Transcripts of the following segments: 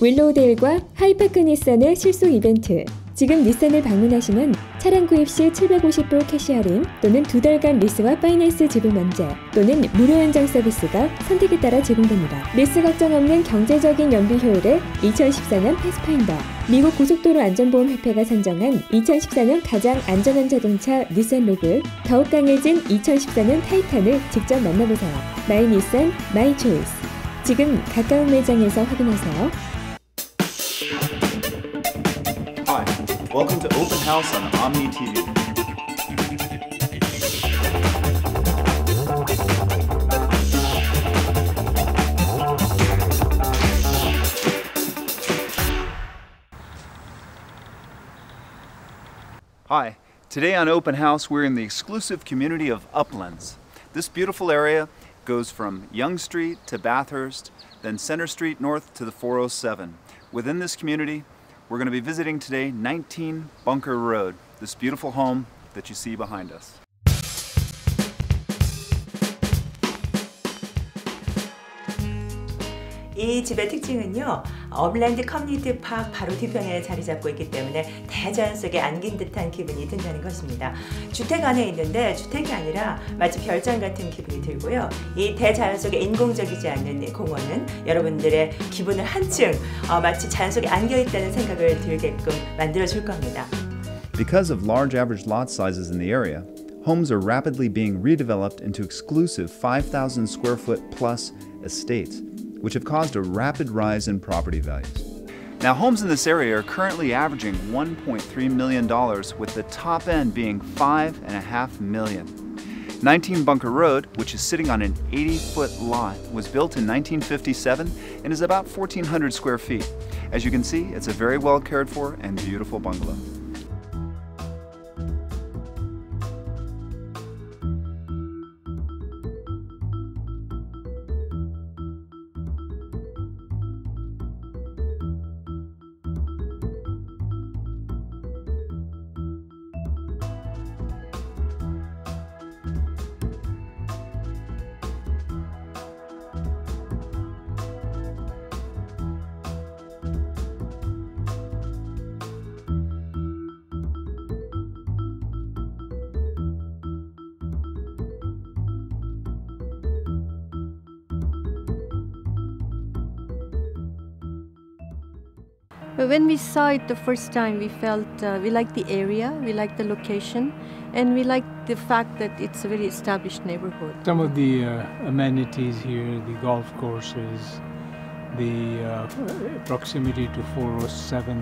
윌로우데일과 하이파크 닛산의 실속 이벤트. 지금 닛산을 방문하시면 차량 구입 시 750불 캐시 할인 또는 두 달간 리스와 파이낸스 지불 면제 또는 무료 연장 서비스가 선택에 따라 제공됩니다. 리스 걱정 없는 경제적인 연비 효율의 2014년 패스파인더 미국 고속도로 안전보험협회가 선정한 2014년 가장 안전한 자동차 닛산 로그 더욱 강해진 2014년 타이탄을 직접 만나보세요. 마이 닛산 마이 초이스 지금 가까운 매장에서 확인하세요. Hi, welcome to Open House on Omni TV. Hi, today on Open House we're in the exclusive community of Uplands. This beautiful area goes from Yonge Street to Bathurst, then Center Street north to the 407. Within this community, we're going to be visiting today 19 Bunker Road, this beautiful home that you see behind us. 이 집의 특징은요. 업랜드 커뮤니티 파크 바로 뒤편에 자리 잡고 있기 때문에 대자연 속에 안긴 듯한 기분이 든다는 것입니다. 주택 안에 있는데 주택이 아니라 마치 별장 같은 기분이 들고요. 이 대자연 속에 인공적이지 않는 공원은 여러분들의 기분을 한층 어, 마치 자연 속에 안겨 있다는 생각을 들게끔 만들어 줄 겁니다. Because of large average lot sizes in the area, homes are rapidly being redeveloped into exclusive 5,000 square foot plus estates, which have caused a rapid rise in property values. Now, homes in this area are currently averaging $1.3 million, with the top end being 5.5 million. 19 Bunker Road, which is sitting on an 80 foot lot, was built in 1957 and is about 1,400 square feet. As you can see, it's a very well cared for and beautiful bungalow. But when we saw it the first time, we felt uh, we liked the area, we liked the location, and we liked the fact that it's a very established neighborhood. Some of the uh, amenities here, the golf courses, the uh, proximity to 407,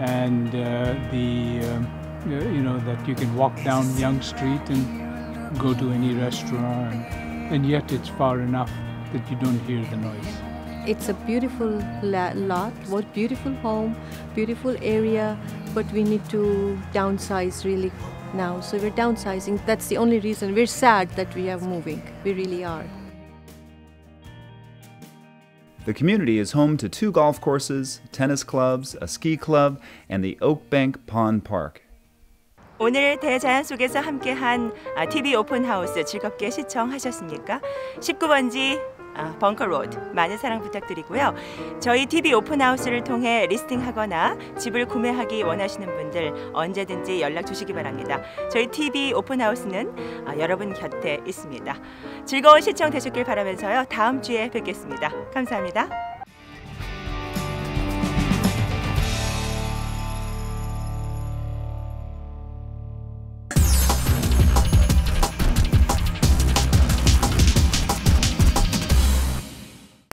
and uh, the um, uh, you know that you can walk down Yonge Street and go to any restaurant, and yet it's far enough that you don't hear the noise. It's a beautiful la- lot, what beautiful home, beautiful area, but we need to downsize really now. So we're downsizing. That's the only reason. We're sad that we are moving. We really are. The community is home to two golf courses, tennis clubs, a ski club, and the Oak Bank Pond Park. 오늘 대자연 속에서 함께한 아, TV 오픈 하우스 즐겁게 시청하셨습니까? 19번지 아, 벙커 로드 많은 사랑 부탁드리고요. 저희 TV 오픈 하우스를 통해 리스팅하거나 집을 구매하기 원하시는 분들 언제든지 연락 주시기 바랍니다. 저희 TV 오픈 하우스는 아, 여러분 곁에 있습니다. 즐거운 시청 되셨길 바라면서요. 다음 주에 뵙겠습니다. 감사합니다.